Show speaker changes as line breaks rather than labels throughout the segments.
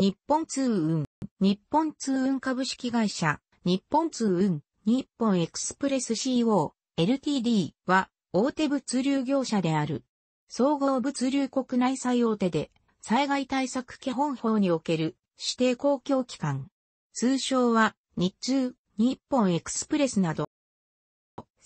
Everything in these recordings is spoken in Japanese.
日本通運、日本通運株式会社、日本通運、日本エクスプレス CO、LTD は大手物流業者である。総合物流国内最大手で、災害対策基本法における指定公共機関。通称は日通、日本エクスプレスなど。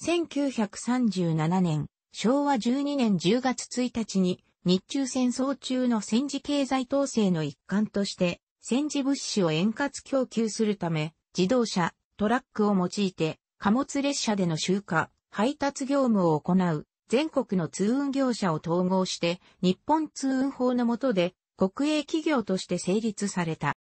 1937年、昭和12年10月1日に日中戦争中の戦時経済統制の一環として、戦時物資を円滑供給するため、自動車、トラックを用いて、貨物列車での集荷、配達業務を行う、全国の通運業者を統合して、日本通運法の下で、国営企業として成立された。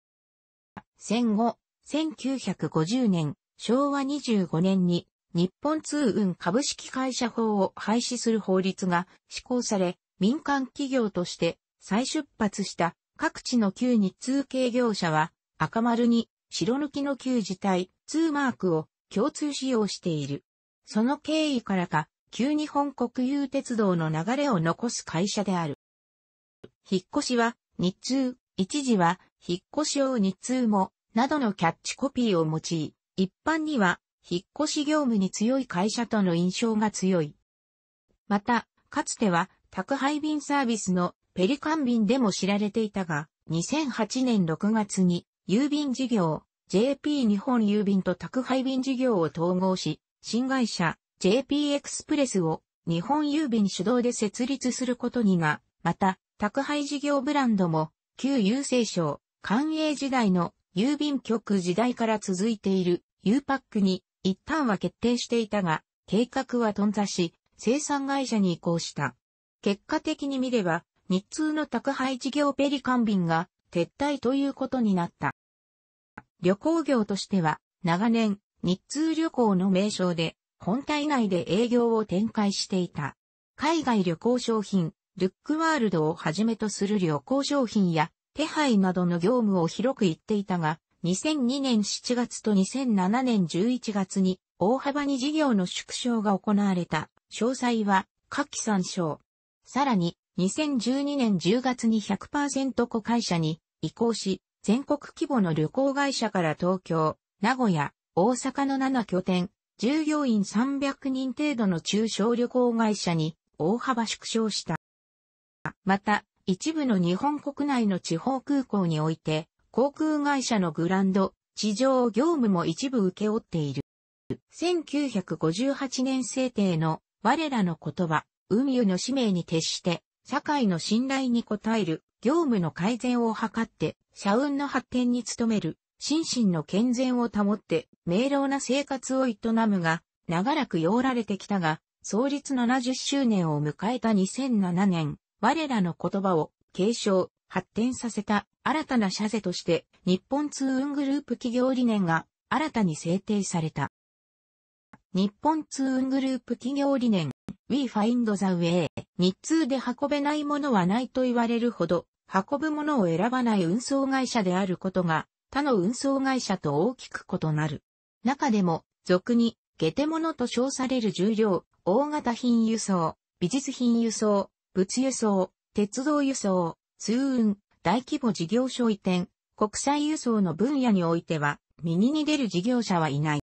戦後、1950年、昭和25年に、日本通運株式会社法を廃止する法律が施行され、民間企業として再出発した各地の旧日通系業者は赤丸に白抜きの旧字体通マークを共通使用している。その経緯からか旧日本国有鉄道の流れを残す会社である。引っ越しは日通、一時は引っ越しを日通もなどのキャッチコピーを用い、一般には引っ越し業務に強い会社との印象が強い。また、かつては宅配便サービスのペリカン便でも知られていたが、2008年6月に郵便事業 JP 日本郵便と宅配便事業を統合し、新会社 JP エクスプレスを日本郵便主導で設立することにな、また、宅配事業ブランドも旧郵政省、官営時代の郵便局時代から続いている U パックに一旦は決定していたが、計画は頓挫し、生産会社に移行した。結果的に見れば、日通の宅配事業ペリカン便が撤退ということになった。旅行業としては、長年、日通旅行の名称で、本体内で営業を展開していた。海外旅行商品、ルックワールドをはじめとする旅行商品や、手配などの業務を広く言っていたが、2002年7月と2007年11月に大幅に事業の縮小が行われた。詳細は、下記参照。さらに、2012年10月に100%子会社に移行し、全国規模の旅行会社から東京、名古屋、大阪の7拠点、従業員300人程度の中小旅行会社に大幅縮小した。また、一部の日本国内の地方空港において、航空会社のグランド、地上業務も一部受け負っている。1958年制定の我らの言葉、運輸の使命に徹して、社会の信頼に応える、業務の改善を図って、社運の発展に努める、心身の健全を保って、明朗な生活を営むが、長らく用られてきたが、創立70周年を迎えた2007年、我らの言葉を継承、発展させた新たな社税として、日本通運グループ企業理念が新たに制定された。日本通運グループ企業理念 We find the way 日通で運べないものはないと言われるほど、運ぶものを選ばない運送会社であることが、他の運送会社と大きく異なる。中でも、俗に、下手物と称される重量、大型品輸送、美術品輸送、物輸送、鉄道輸送、通運、大規模事業所移転、国際輸送の分野においては、右に出る事業者はいない。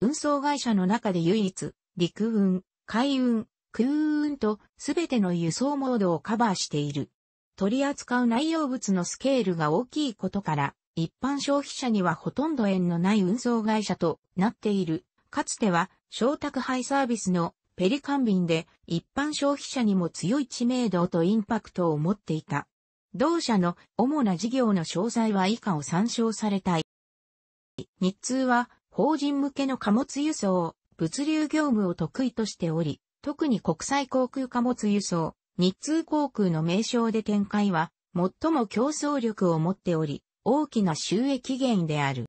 運送会社の中で唯一、陸運、海運、空運とすべての輸送モードをカバーしている。取り扱う内容物のスケールが大きいことから、一般消費者にはほとんど縁のない運送会社となっている。かつては、小宅配サービスのペリカン便で一般消費者にも強い知名度とインパクトを持っていた。同社の主な事業の詳細は以下を参照されたい。日通は法人向けの貨物輸送、物流業務を得意としており、特に国際航空貨物輸送、日通航空の名称で展開は、最も競争力を持っており、大きな収益源である。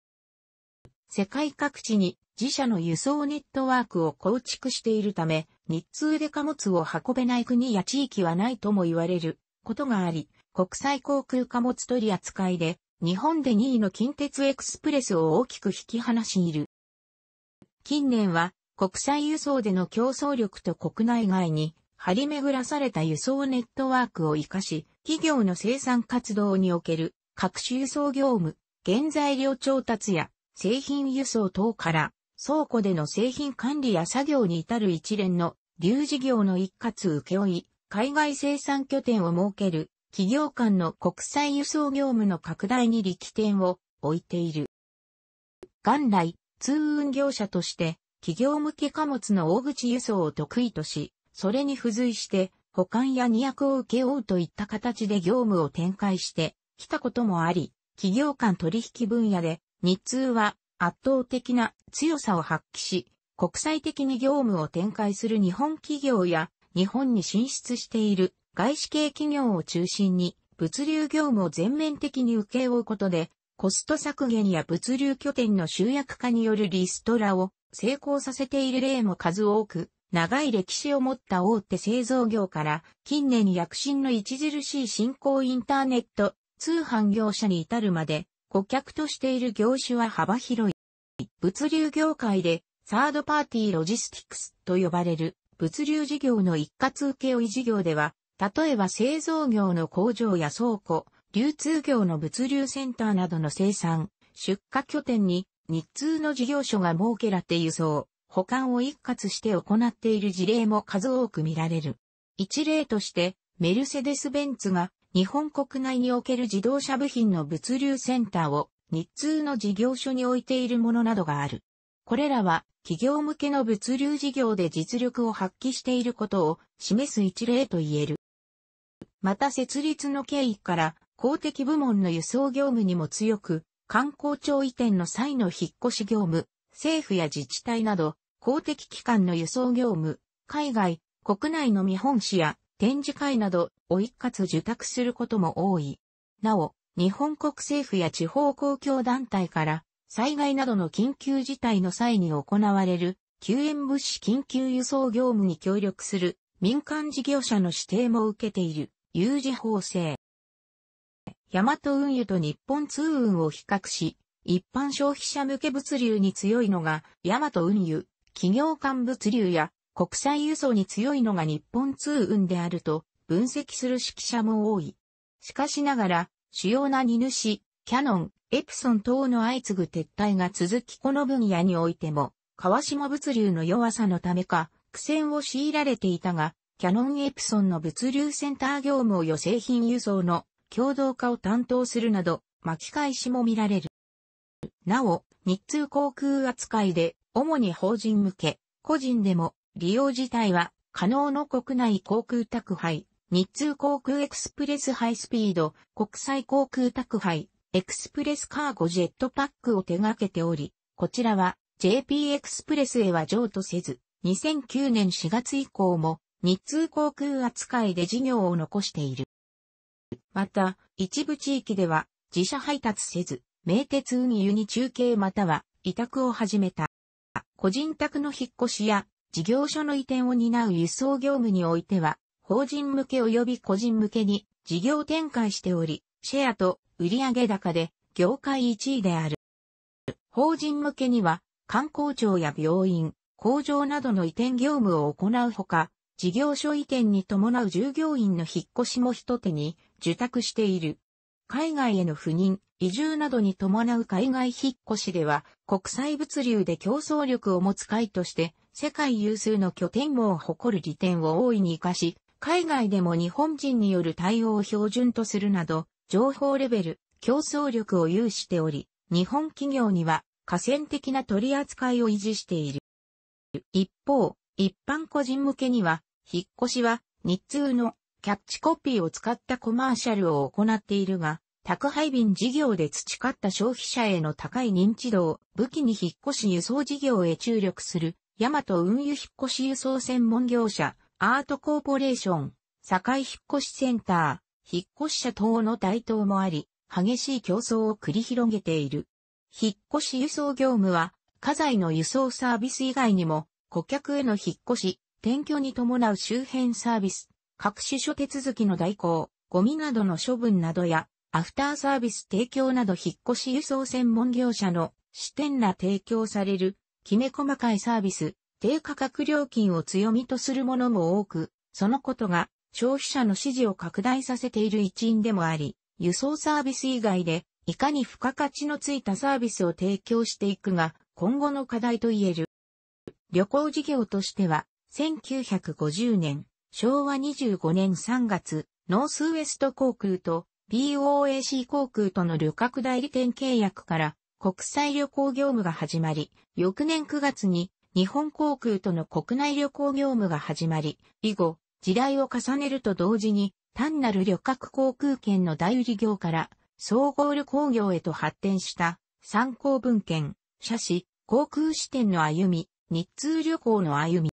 世界各地に自社の輸送ネットワークを構築しているため、日通で貨物を運べない国や地域はないとも言われることがあり、国際航空貨物取り扱いで、日本で2位の近鉄エクスプレスを大きく引き離しいる。近年は国際輸送での競争力と国内外に張り巡らされた輸送ネットワークを活かし、企業の生産活動における各種輸送業務、原材料調達や製品輸送等から倉庫での製品管理や作業に至る一連の流事業の一括請負い、海外生産拠点を設ける企業間の国際輸送業務の拡大に力点を置いている。元来、通運業者として企業向け貨物の大口輸送を得意とし、それに付随して保管や荷役を請け負うといった形で業務を展開してきたこともあり、企業間取引分野で日通は圧倒的な強さを発揮し、国際的に業務を展開する日本企業や日本に進出している外資系企業を中心に物流業務を全面的に請け負うことでコスト削減や物流拠点の集約化によるリストラを成功させている例も数多く、長い歴史を持った大手製造業から近年躍進の著しい新興インターネット通販業者に至るまで顧客としている業種は幅広い。物流業界でサードパーティーロジスティクスと呼ばれる物流事業の一括請負事業では、例えば製造業の工場や倉庫、流通業の物流センターなどの生産、出荷拠点に日通の事業所が設けられて輸送、保管を一括して行っている事例も数多く見られる。一例として、メルセデス・ベンツが日本国内における自動車部品の物流センターを日通の事業所に置いているものなどがある。これらは企業向けの物流事業で実力を発揮していることを示す一例と言える。また設立の経緯から公的部門の輸送業務にも強く、観光庁移転の際の引っ越し業務、政府や自治体など公的機関の輸送業務、海外、国内の見本市や展示会などを一括受託することも多い。なお、日本国政府や地方公共団体から災害などの緊急事態の際に行われる救援物資緊急輸送業務に協力する民間事業者の指定も受けている有事法制。ヤマト運輸と日本通運を比較し、一般消費者向け物流に強いのがヤマト運輸、企業間物流や国際輸送に強いのが日本通運であると分析する指揮者も多い。しかしながら、主要な荷主、キャノン、エプソン等の相次ぐ撤退が続きこの分野においても、川島物流の弱さのためか、苦戦を強いられていたが、キャノンエプソンの物流センター業務や製品輸送の共同化を担当するなど、巻き返しも見られる。なお、日通航空扱いで、主に法人向け、個人でも利用自体は可能の国内航空宅配、日通航空エクスプレスハイスピード、国際航空宅配、エクスプレスカーゴジェットパックを手掛けており、こちらは JP エクスプレスへは譲渡せず、2009年4月以降も日通航空扱いで事業を残している。また、一部地域では自社配達せず、名鉄運輸に中継または委託を始めた。個人宅の引っ越しや事業所の移転を担う輸送業務においては、法人向け及び個人向けに事業展開しており、シェアと売上高で業界1位である。法人向けには観光庁や病院、工場などの移転業務を行うほか、事業所移転に伴う従業員の引っ越しも一手に受託している。海外への赴任、移住などに伴う海外引っ越しでは、国際物流で競争力を持つ会として、世界有数の拠点網を誇る利点を大いに活かし、海外でも日本人による対応を標準とするなど、情報レベル、競争力を有しており、日本企業には河川的な取り扱いを維持している。一方、一般個人向けには、引っ越しは日通のキャッチコピーを使ったコマーシャルを行っているが、宅配便事業で培った消費者への高い認知度を武器に引っ越し輸送事業へ注力する、ヤマト運輸引っ越し輸送専門業者、アートコーポレーション、堺引っ越しセンター、引っ越し者等の台頭もあり、激しい競争を繰り広げている。引っ越し輸送業務は、家財の輸送サービス以外にも、顧客への引っ越し、転居に伴う周辺サービス、各種諸手続きの代行、ゴミなどの処分などや、アフターサービス提供など引っ越し輸送専門業者の視点ら提供される、きめ細かいサービス、低価格料金を強みとするものも多く、そのことが消費者の支持を拡大させている一因でもあり、輸送サービス以外で、いかに付加価値のついたサービスを提供していくが、今後の課題と言える。旅行事業としては、1950年、昭和25年3月、ノースウエスト航空と BOAC 航空との旅客代理店契約から国際旅行業務が始まり、翌年9月に日本航空との国内旅行業務が始まり、以後、時代を重ねると同時に単なる旅客航空券の代理業から総合旅行業へと発展した参考文献、写真、航空支店の歩み、日通旅行の歩み。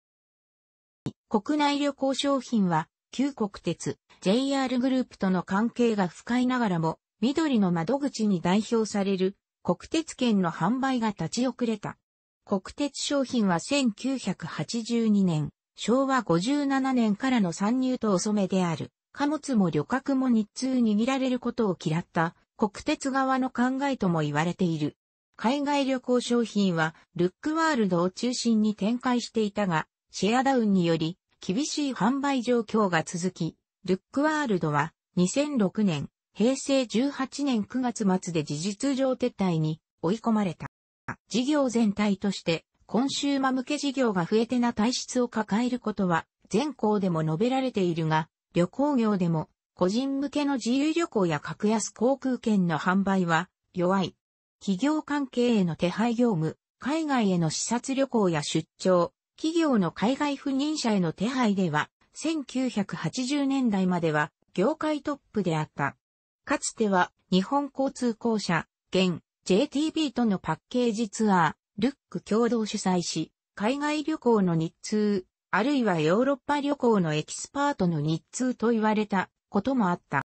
国内旅行商品は、旧国鉄、JR グループとの関係が深いながらも、緑の窓口に代表される国鉄券の販売が立ち遅れた。国鉄商品は1982年、昭和57年からの参入と遅めである。貨物も旅客も日通握られることを嫌った国鉄側の考えとも言われている。海外旅行商品はルックワールドを中心に展開していたが、シェアダウンにより厳しい販売状況が続き、ルックワールドは2006年、平成18年9月末で事実上撤退に追い込まれた。事業全体としてコンシューマ向け事業が増えてな体質を抱えることは全校でも述べられているが、旅行業でも個人向けの自由旅行や格安航空券の販売は弱い。企業関係への手配業務、海外への視察旅行や出張、企業の海外赴任者への手配では、1980年代までは業界トップであった。かつては日本交通公社、現 JTB とのパッケージツアー、ルック共同主催し、海外旅行の日通、あるいはヨーロッパ旅行のエキスパートの日通と言われたこともあった。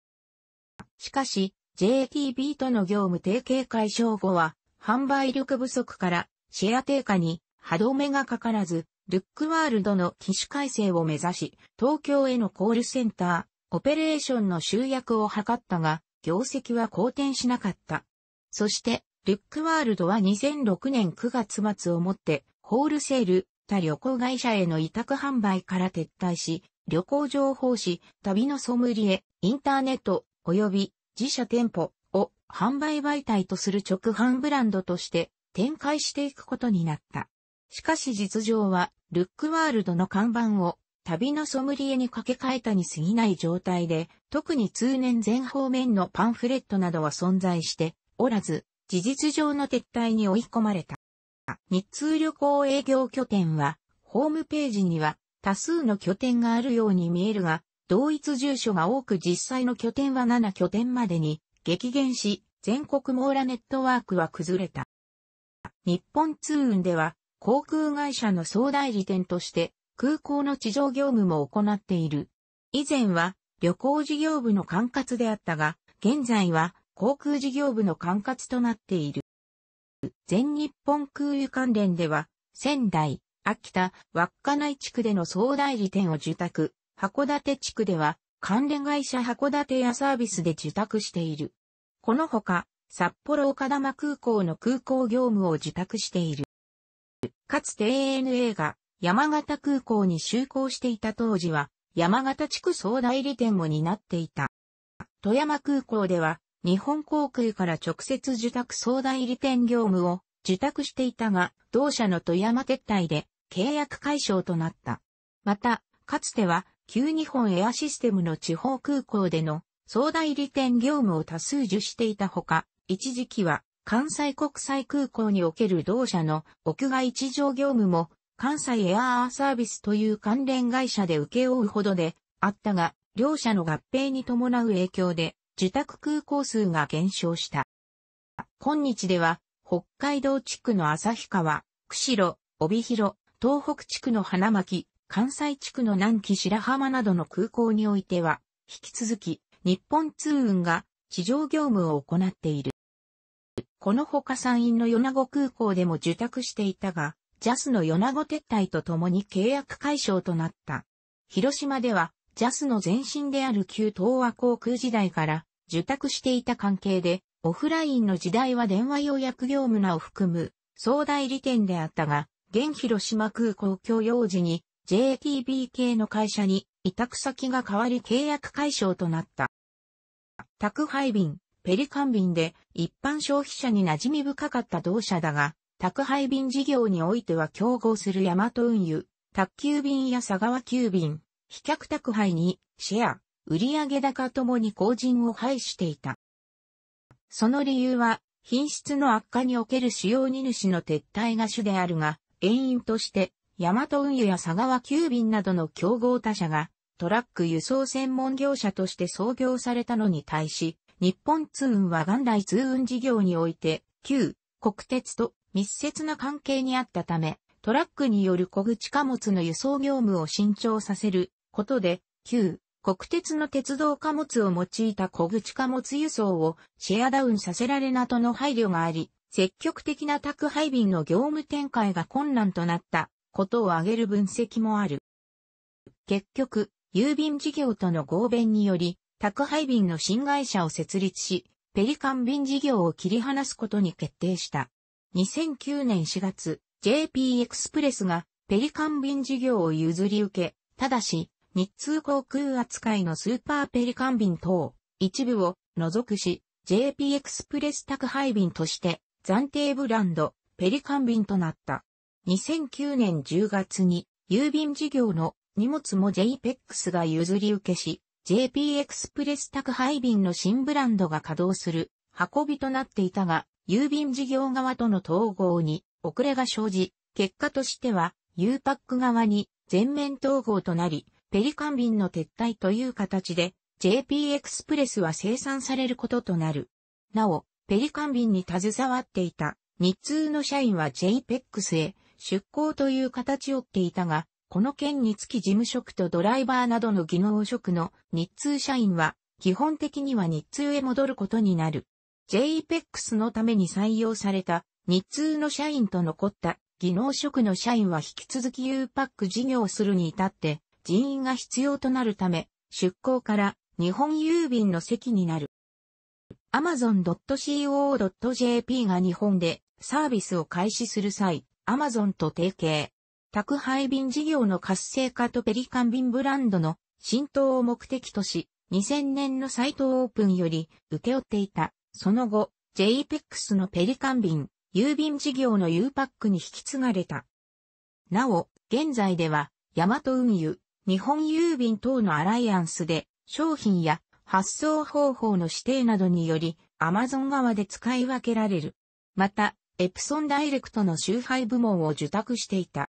しかし、JTB との業務提携解消後は、販売力不足からシェア低下に歯止めがかからず、ルックワールドの起死回生を目指し、東京へのコールセンター、オペレーションの集約を図ったが、業績は好転しなかった。そして、ルックワールドは2006年9月末をもって、ホールセール、他旅行会社への委託販売から撤退し、旅行情報誌、旅のソムリエ、インターネット、及び自社店舗を販売媒体とする直販ブランドとして展開していくことになった。しかし実情は、ルックワールドの看板を旅のソムリエに掛け替えたに過ぎない状態で、特に通年全方面のパンフレットなどは存在しておらず、事実上の撤退に追い込まれた。日通旅行営業拠点は、ホームページには多数の拠点があるように見えるが、同一住所が多く実際の拠点は7拠点までに激減し、全国網羅ネットワークは崩れた。日本通運では、航空会社の総代理店として空港の地上業務も行っている。以前は旅行事業部の管轄であったが、現在は航空事業部の管轄となっている。全日本空輸関連では、仙台、秋田、稚内地区での総代理店を受託、函館地区では関連会社函館やサービスで受託している。このほか、札幌岡玉空港の空港業務を受託している。かつて ANA が山形空港に就航していた当時は、山形地区総代理店も担っていた。富山空港では、日本航空から直接受託総代理店業務を受託していたが、同社の富山撤退で契約解消となった。また、かつては旧日本エアシステムの地方空港での総代理店業務を多数受していたほか、一時期は関西国際空港における同社の屋外地上業務も関西エアーサービスという関連会社で請け負うほどであったが、両社の合併に伴う影響で受託空港数が減少した。今日では北海道地区の旭川、釧路、帯広、東北地区の花巻、関西地区の南紀白浜などの空港においては、引き続き、日本通運が地上業務を行っている。このほか山陰の米子空港でも受託していたが、ジャスの米子撤退とともに契約解消となった。広島では、ジャスの前身である旧東和航空時代から受託していた関係で、オフラインの時代は電話予約業務なを含む総代理店であったが、現広島空港共用時に JTB 系の会社に委託先が変わり契約解消となった。宅配便、ペリカン便で一般消費者に馴染み深かった同社だが、宅配便事業においては競合するヤマト運輸、宅急便や佐川急便、飛脚宅配にシェア、売上高ともに後人を排していた。その理由は、品質の悪化における主要荷主の撤退が主であるが、原因として、ヤマト運輸や佐川急便などの競合他社が、トラック輸送専門業者として創業されたのに対し、日本通運は元来通運事業において、旧国鉄と密接な関係にあったため、トラックによる小口貨物の輸送業務を伸長させることで、旧国鉄の鉄道貨物を用いた小口貨物輸送をシェアダウンさせられなとの配慮があり、積極的な宅配便の業務展開が困難となったことを挙げる分析もある。結局、郵便事業との合弁により、宅配便の新会社を設立し、ペリカン便事業を切り離すことに決定した。2009年4月、JP エクスプレスがペリカン便事業を譲り受け、ただし、日通航空扱いのスーパーペリカン便等、一部を除くし、JP エクスプレス宅配便として暫定ブランド、ペリカン便となった。2009年10月に郵便事業の荷物も JPEX が譲り受けし、JP エクスプレス宅配便の新ブランドが稼働する運びとなっていたが、郵便事業側との統合に遅れが生じ、結果としては U パック側に全面統合となり、ペリカン便の撤退という形で JP エクスプレスは生産されることとなる。なお、ペリカン便に携わっていた日通の社員は JPEX へ出向という形をっていたが、この件につき事務職とドライバーなどの技能職の日通社員は基本的には日通へ戻ることになる。JPEX のために採用された日通の社員と残った技能職の社員は引き続き U パック事業をするに至って人員が必要となるため出向から日本郵便の席になる。amazon.co.jp が日本でサービスを開始する際、Amazon と提携。宅配便事業の活性化とペリカン便ブランドの浸透を目的とし、2000年のサイトオープンより受け負っていた。その後、JPEX のペリカン便、郵便事業の U パックに引き継がれた。なお、現在では、ヤマト運輸、日本郵便等のアライアンスで、商品や発送方法の指定などにより、アマゾン側で使い分けられる。また、エプソンダイレクトの集配部門を受託していた。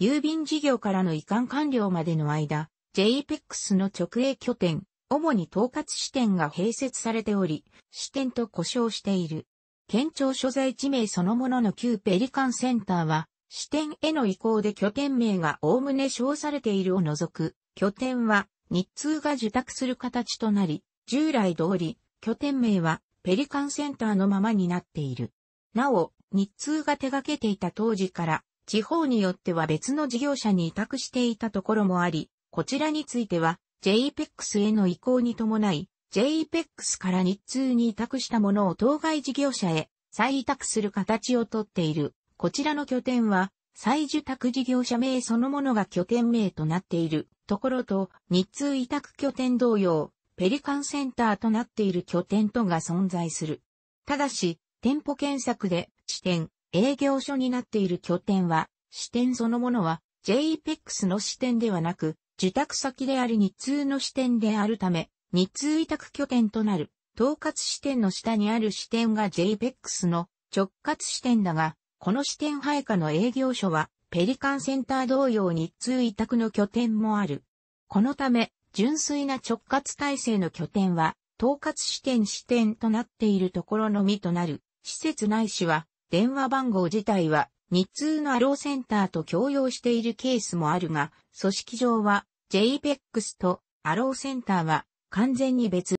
郵便事業からの移管完了までの間、JPEX の直営拠点、主に統括支店が併設されており、支店と呼称している。県庁所在地名そのものの旧ペリカンセンターは、支店への移行で拠点名がおおむね称されているを除く、拠点は日通が受託する形となり、従来通り、拠点名はペリカンセンターのままになっている。なお、日通が手掛けていた当時から地方によっては別の事業者に委託していたところもあり、こちらについては JPEX への移行に伴い、JPEX から日通に委託したものを当該事業者へ再委託する形をとっている。こちらの拠点は、再受託事業者名そのものが拠点名となっているところと、日通委託拠点同様、ペリカンセンターとなっている拠点とが存在する。ただし、店舗検索で、地点、営業所になっている拠点は、支店そのものは JPEX の支店ではなく、受託先であり日通の支店であるため、日通委託拠点となる、統括支店の下にある支店が JPEX の直轄支店だが、この支店配下の営業所は、ペリカンセンター同様日通委託の拠点もある。このため、純粋な直轄体制の拠点は、統括支店支店となっているところのみとなる。施設ないしは、電話番号自体は日通のアローセンターと共用しているケースもあるが、組織上は JPEX とアローセンターは完全に別。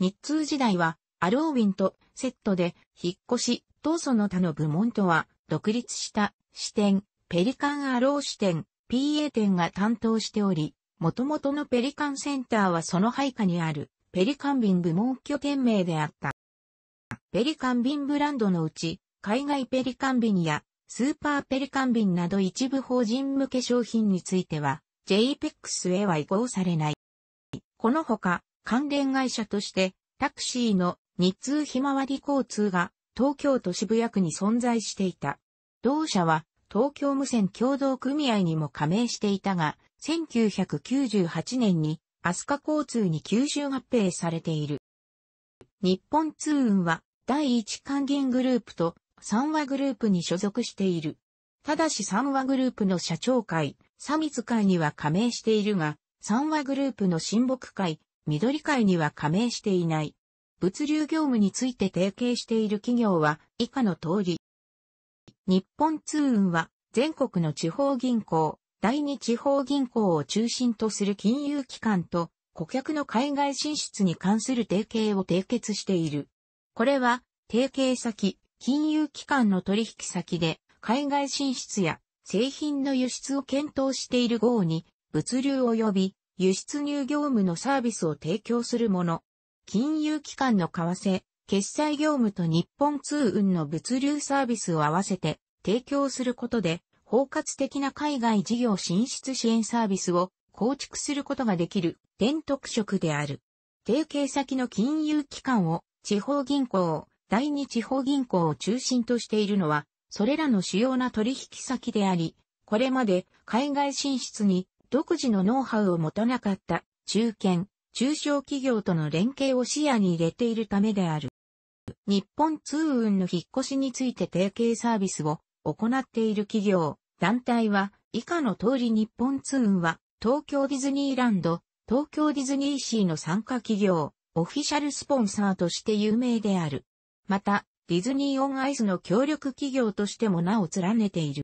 日通時代はアローウィンとセットで引っ越しとその他の部門とは独立した支店、ペリカンアロー支店、PA 店が担当しており、元々のペリカンセンターはその配下にあるペリカン便部門拠点名であった。ペリカン便ブランドのうち、海外ペリカン便やスーパーペリカン便など一部法人向け商品については、JPEX へは移行されない。このほか、関連会社としてタクシーの日通ひまわり交通が東京都渋谷区に存在していた。同社は東京無線協同組合にも加盟していたが、1998年にアスカ交通に吸収合併されている。日本通運は第一関銀グループと三和グループに所属している。ただし三和グループの社長会、サミツ会には加盟しているが、三和グループの親睦会、緑会には加盟していない。物流業務について提携している企業は以下の通り。日本通運は全国の地方銀行、第二地方銀行を中心とする金融機関と顧客の海外進出に関する提携を締結している。これは提携先、金融機関の取引先で海外進出や製品の輸出を検討している号に物流及び輸出入業務のサービスを提供するもの。金融機関の為替、決済業務と日本通運の物流サービスを合わせて提供することで、包括的な海外事業進出支援サービスを構築することができる電特色である。提携先の金融機関を地方銀行、第二地方銀行を中心としているのは、それらの主要な取引先であり、これまで海外進出に独自のノウハウを持たなかった中堅、中小企業との連携を視野に入れているためである。日本通運の引っ越しについて提携サービスを行っている企業、団体は以下の通り日本通運は東京ディズニーランド、東京ディズニーシーの参加企業、オフィシャルスポンサーとして有名である。また、ディズニーオンアイスの協力企業としても名を連ねている。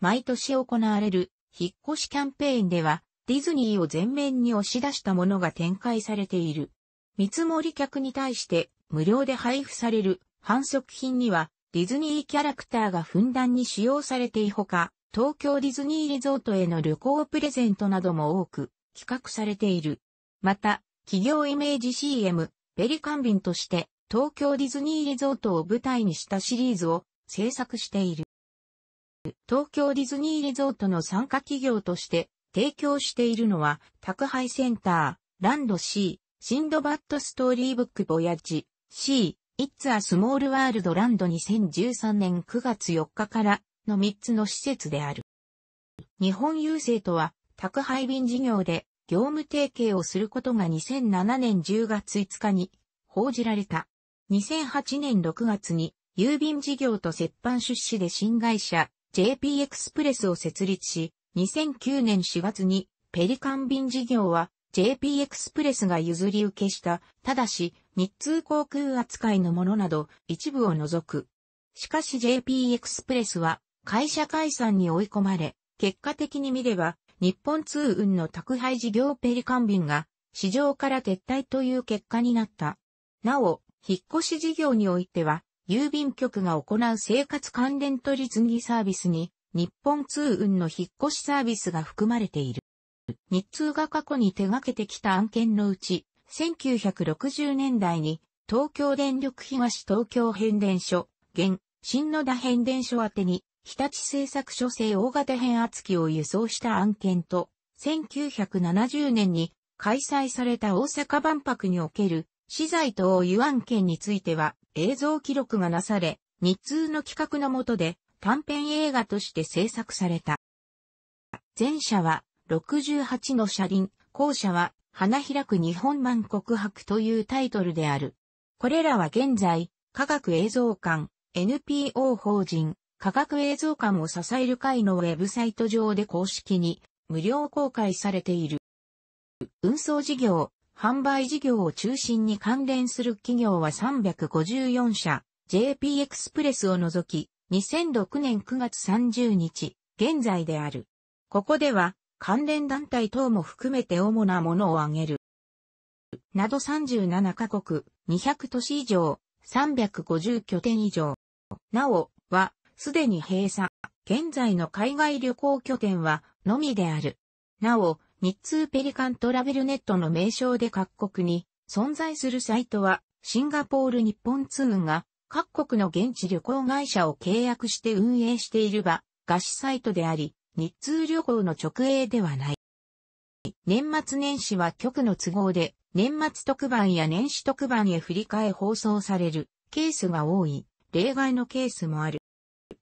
毎年行われる引っ越しキャンペーンでは、ディズニーを前面に押し出したものが展開されている。見積もり客に対して無料で配布される反則品にはディズニーキャラクターがふんだんに使用されているほか、東京ディズニーリゾートへの旅行プレゼントなども多く企画されている。また、企業イメージ CM、ペリカンビンとして東京ディズニーリゾートを舞台にしたシリーズを制作している。東京ディズニーリゾートの参加企業として提供しているのは、宅配センター、ランド C、シンドバットストーリーブックボヤジ、C、It's a Small World ランド2013年9月4日からの3つの施設である。日本郵政とは、宅配便事業で業務提携をすることが2007年10月5日に報じられた。2008年6月に郵便事業と折半出資で新会社 JP エクスプレスを設立し、2009年4月にペリカン便事業は JP エクスプレスが譲り受けした、ただし日通航空扱いのものなど一部を除く。しかし JP エクスプレスは会社解散に追い込まれ、結果的に見れば日本通運の宅配事業ペリカン便が市場から撤退という結果になった。なお、引っ越し事業においては、郵便局が行う生活関連取り次ぎサービスに日本通運の引っ越しサービスが含まれている。日通が過去に手掛けてきた案件のうち、1960年代に東京電力東東京変電所、現、新野田変電所宛てに日立製作所製大型変圧器を輸送した案件と、1970年に開催された大阪万博における資材等輸案件については映像記録がなされ、日通の企画の下で短編映画として制作された。前者は68の車輪、後者は花開く日本万国博というタイトルである。これらは現在、科学映像館、NPO 法人、科学映像館を支える会のウェブサイト上で公式に無料公開されている。運送事業、販売事業を中心に関連する企業は354社、JP エクスプレスを除き、2006年9月30日、現在である。ここでは、関連団体等も含めて主なものを挙げる。など37カ国、200都市以上、350拠点以上。なお、は、すでに閉鎖。現在の海外旅行拠点は、のみである。なお、日通ペリカントラベルネットの名称で各国に存在するサイトは、シンガポール日本通運が各国の現地旅行会社を契約して運営している場、貸しサイトであり、日通旅行の直営ではない。年末年始は局の都合で年末特番や年始特番へ振り替え放送されるケースが多い、例外のケースもある。